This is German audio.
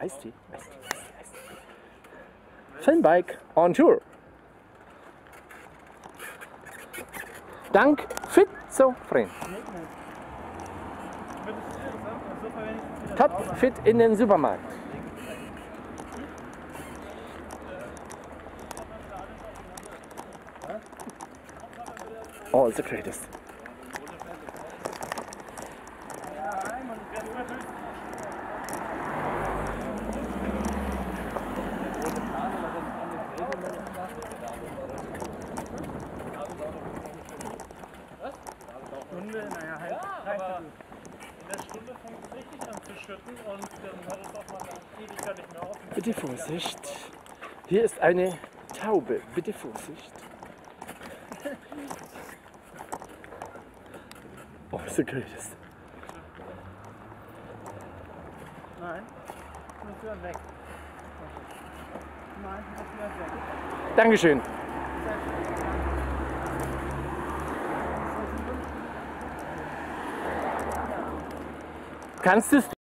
Eistee, Eistee, Eistee. Filmbike on Tour. Dank Fit-So-Friend. Top Fit in den Supermarkt. All the greatest. Stunde, naja, halt. aber in der Stunde fängt es richtig an zu schütten und dann hört es auch mal eine Ewigkeit nicht mehr auf. Bitte Vorsicht. Hier ist eine Taube. Bitte Vorsicht. Oh, the greatest. Nein, muss wieder weg. Nein, muss wieder weg. Dankeschön. Kannst du es